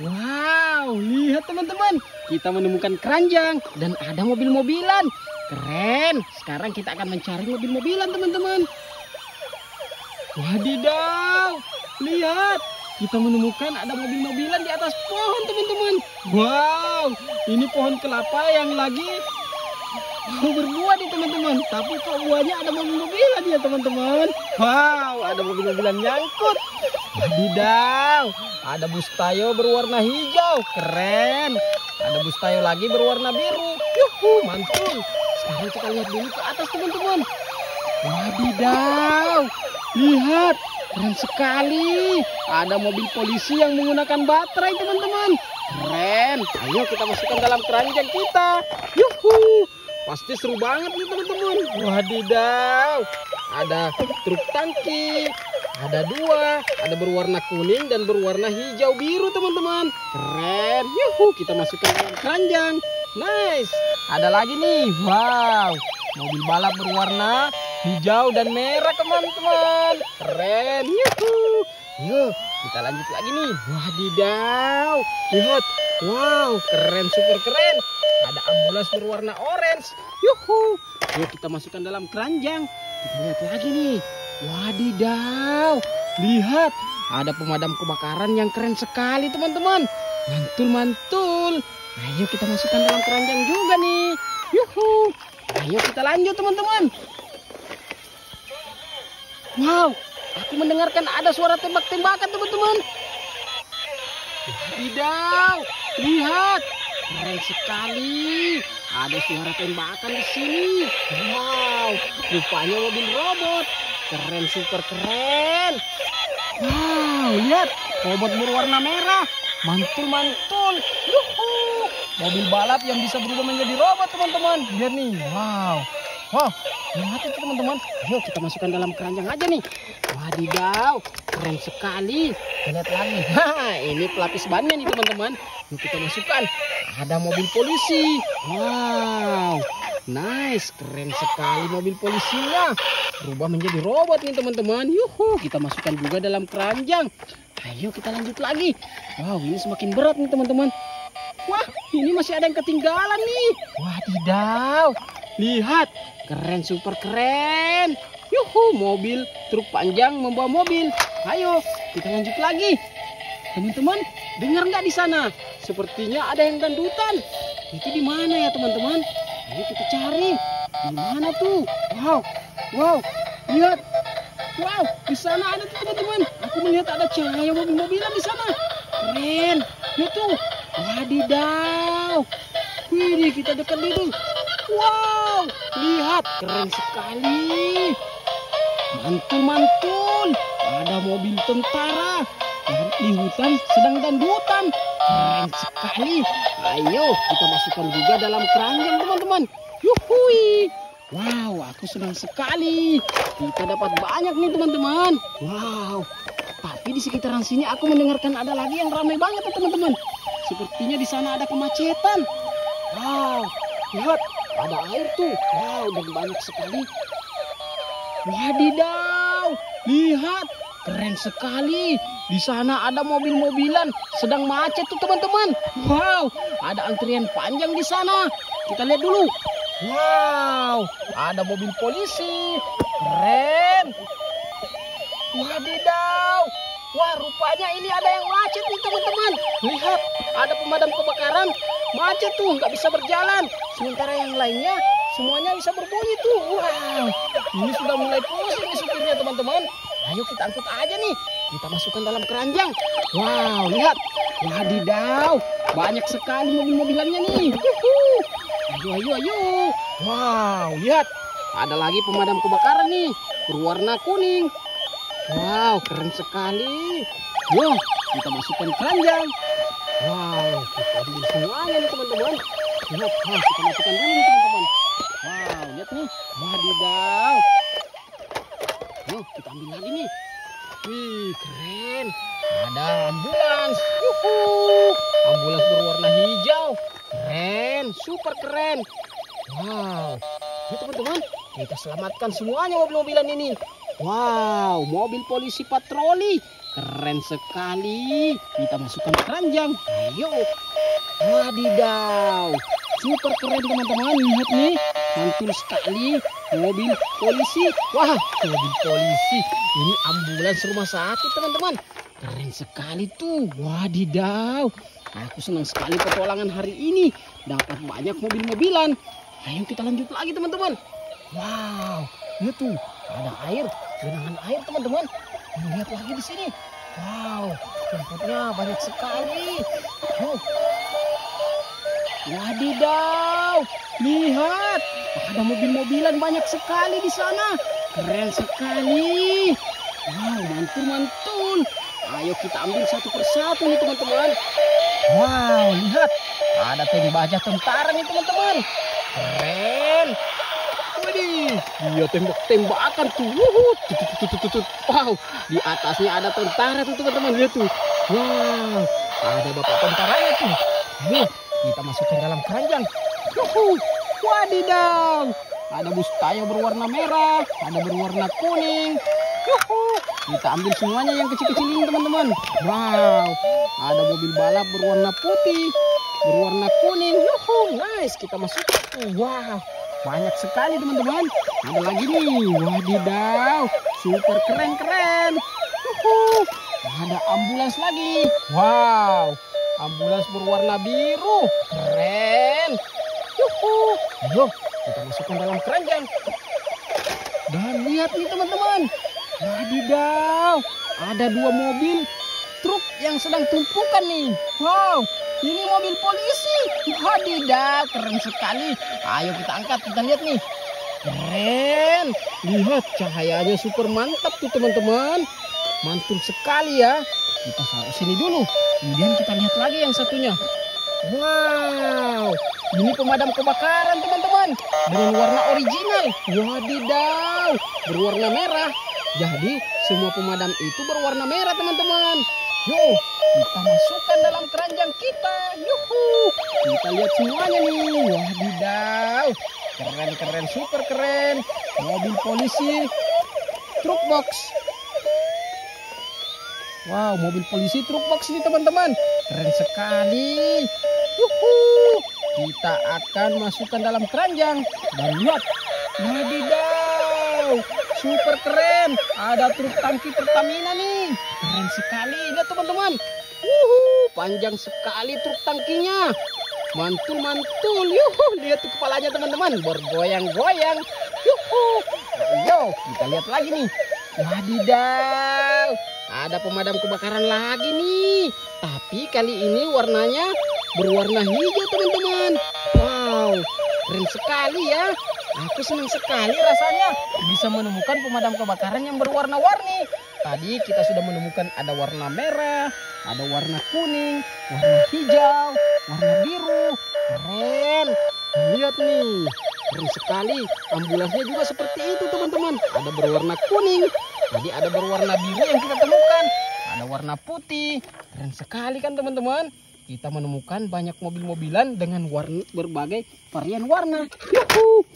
Wow, lihat teman-teman. Kita menemukan keranjang dan ada mobil-mobilan. Keren. Sekarang kita akan mencari mobil-mobilan teman-teman. Wadidaw, lihat. Kita menemukan ada mobil-mobilan di atas pohon teman-teman. Wow, ini pohon kelapa yang lagi mau berbuah nih teman-teman. Tapi kok buahnya ada mobil-mobilan ya teman-teman. Wow, ada mobil-mobilan nyangkut. Wadidaw, ada bus tayo berwarna hijau. Keren. Ada bus tayo lagi berwarna biru. Yuhu, mantul. Sekarang kita lihat dulu ke atas teman-teman. Wadidaw, lihat. Keren sekali. Ada mobil polisi yang menggunakan baterai teman-teman. Keren. Ayo kita masukkan dalam keranjang kita. Yuhu. Pasti seru banget nih teman-teman. Wadidaw. Ada truk tangki. Ada dua. Ada berwarna kuning dan berwarna hijau biru teman-teman. Keren. Yuhu. Kita masukkan dalam keranjang. Nice. Ada lagi nih. Wow. Mobil balap berwarna hijau dan merah teman-teman. Keren. Yuhu. Yuk, kita lanjut lagi nih. Wadidaw. Lihat. Wow, keren super keren. Ada ambulans berwarna orange. Yuhu. Yuk kita masukkan dalam keranjang. Kita lihat lagi nih. Wadidaw. Lihat. Ada pemadam kebakaran yang keren sekali teman-teman. Mantul-mantul. Ayo kita masukkan dalam keranjang juga nih. Yuhu. Ayo kita lanjut teman-teman. Wow, aku mendengarkan ada suara tembak-tembakan teman-teman. Wadidaw, lihat. Keren sekali. Ada suara tembakan di sini. Wow, rupanya mobil robot. Keren, super keren. Wow, lihat. Robot berwarna merah. Mantul-mantul. Yuhu. Mobil balap yang bisa berubah menjadi robot, teman-teman. Lihat nih. Wow. Wow, lihat itu teman-teman. Ayo kita masukkan dalam keranjang aja nih. Wadidaw, keren sekali. Lihat lagi. Hah, ini pelapis bannya nih teman-teman. Yuk kita masukkan. Ada mobil polisi. Wow, nice, keren sekali mobil polisinya. Berubah menjadi robot nih teman-teman. Yuhu, kita masukkan juga dalam keranjang. Ayo kita lanjut lagi. Wow, ini semakin berat nih teman-teman. Wah, ini masih ada yang ketinggalan nih. Wadidaw, lihat, keren super keren. Yuhu, mobil truk panjang membawa mobil. Ayo, kita lanjut lagi. Teman-teman, dengar nggak di sana? Sepertinya ada yang dandutan. Itu di mana ya teman-teman? Ayo kita cari. Di mana tuh? Wow, wow, lihat. Wow, di sana ada tuh teman-teman. Aku melihat ada cahaya mobil-mobilan di sana. Keren. Itu. Wadidaw. Wih, kita dekat dulu. Wow, lihat keren sekali. Mantul-mantul. Ada mobil tentara. Di hutan sedang dandutan. Keren sekali. Ayo kita masukkan juga dalam keranjang teman-teman. Yuhui. Wow, aku senang sekali. Kita dapat banyak nih teman-teman. Wow. Tapi di sekitaran sini aku mendengarkan ada lagi yang ramai banget teman-teman. Sepertinya di sana ada kemacetan. Wow, lihat ada air tuh. Wow, dan banyak sekali. Wadidaw, lihat keren sekali. Di sana ada mobil-mobilan sedang macet tuh teman-teman. Wow, ada antrian panjang di sana. Kita lihat dulu. Wow, ada mobil polisi. Keren. Wadidaw. Wah, rupanya ini ada yang macet nih teman-teman. Lihat, ada pemadam kebakaran. Macet tuh, nggak bisa berjalan. Sementara yang lainnya semuanya bisa berbunyi tuh. Wow, ini sudah mulai pusing nih supirnya teman-teman. Ayo kita angkut aja nih. Kita masukkan dalam keranjang. Wow, lihat. Wadidaw, banyak sekali mobil-mobilannya nih. Ayo, ayo, ayo. Wow, lihat. Ada lagi pemadam kebakaran nih. Berwarna kuning. Wow, keren sekali. Wah, kita masukkan keranjang. Wow, kita ambil semuanya nih teman-teman. Lihat, wah, kita masukkan dulu nih teman-teman. Wow, lihat nih. Wadidaw. Yuk, kita ambil lagi nih. Wih, keren. Ada ambulans. Yuhu. Ambulans berwarna hijau. Keren, super keren. Wow. Ini teman-teman, kita selamatkan semuanya mobil-mobilan ini. Wow, mobil polisi patroli. Keren sekali. Kita masukkan keranjang. Ayo. Wadidaw. Super keren teman-teman. Lihat nih. Mantul sekali. Mobil polisi. Wah, mobil polisi. Ini ambulans rumah sakit teman-teman. Keren sekali tuh. Wadidaw. Aku senang sekali petualangan hari ini. Dapat banyak mobil-mobilan. Ayo kita lanjut lagi teman-teman. Wow, lihat tuh. Ada air. Genangan air teman-teman. Lihat lagi di sini. Wow, rumputnya banyak sekali. Oh. Wadidaw, lihat. Ada mobil-mobilan banyak sekali di sana. Keren sekali. Wow, mantul-mantul. Ayo kita ambil satu persatu nih teman-teman. Wow, lihat. Ada tank baja tentara nih teman-teman. Keren. Dia tembak-tembakan tuh. Wuhu. Wow, di atasnya ada tentara tuh teman-teman. Lihat tuh. Wow, ada bapak tentaranya tuh. Yuk, kita masukkan dalam keranjang. Yuhu. Wadidaw. Ada bus tayo berwarna merah, ada berwarna kuning. Yuhu. Kita ambil semuanya yang kecil-kecil ini teman-teman. Wow, ada mobil balap berwarna putih, berwarna kuning. Yuhu, nice. Kita masuk. Wow, banyak sekali teman-teman. Ada lagi nih. Wadidaw, super keren-keren. Yuhu. Ada ambulans lagi. Wow, ambulans berwarna biru. Keren. Yuhu. Ayo, kita masukkan dalam keranjang. Dan lihat nih teman-teman. Wadidaw, ada dua mobil yang sedang tumpukan nih. Wow, ini mobil polisi. Wadidaw, keren sekali. Ayo kita angkat, kita lihat nih. Keren. Lihat cahayanya super mantap tuh teman-teman. Mantul sekali ya. Kita taruh sini dulu. Kemudian kita lihat lagi yang satunya. Wow, ini pemadam kebakaran teman-teman. Dengan warna original. Wadidaw, berwarna merah. Jadi semua pemadam itu berwarna merah teman-teman. Yuk, kita masukkan dalam keranjang kita. Yuhu. Kita lihat semuanya nih. Wadidaw. Keren, keren, super keren. Mobil polisi. Truk box. Wow, mobil polisi truk box ini teman-teman. Keren sekali. Yuhu. Kita akan masukkan dalam keranjang. Dan lihat. Wadidaw. Super keren. Ada truk tangki Pertamina nih. Keren sekali. Lihat teman-teman. Wuhu, panjang sekali truk tangkinya. Mantul-mantul. Yuhu, lihat tuh kepalanya teman-teman. Bergoyang-goyang. Yuhu. Ayo, kita lihat lagi nih. Wadidaw. Ada pemadam kebakaran lagi nih. Tapi kali ini warnanya berwarna hijau teman-teman. Wow, keren sekali ya. Aku senang sekali rasanya bisa menemukan pemadam kebakaran yang berwarna-warni. Tadi kita sudah menemukan ada warna merah, ada warna kuning, warna hijau, warna biru. Keren. Lihat nih, keren sekali. Ambulansnya juga seperti itu teman-teman. Ada berwarna kuning, tadi ada berwarna biru yang kita temukan. Ada warna putih. Keren sekali kan teman-teman. Kita menemukan banyak mobil-mobilan dengan warna berbagai varian warna. Yuhu.